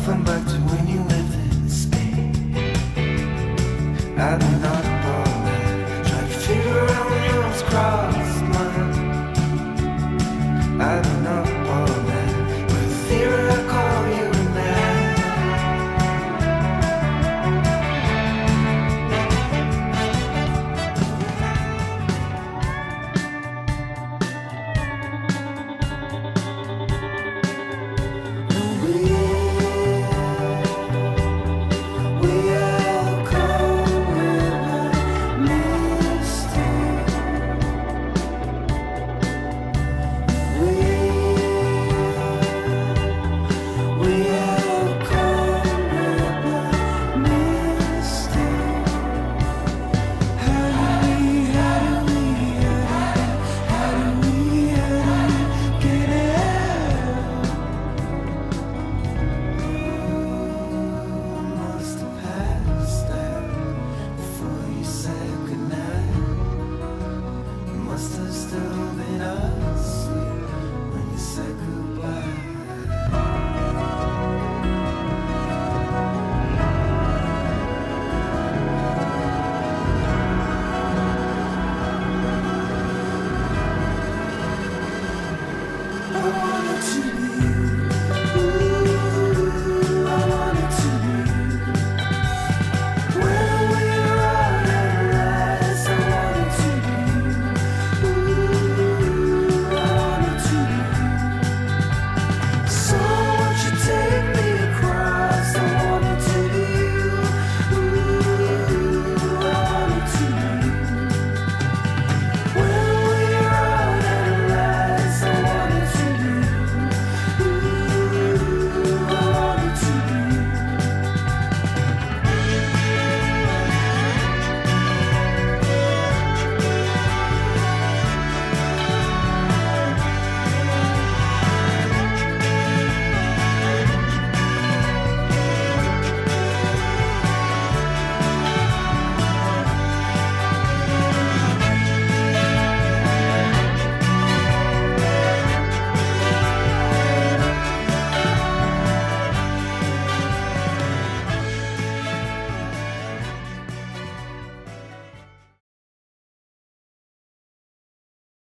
nothing back to when you lived in Spain. I do not bother trying to figure out when your arms crossed.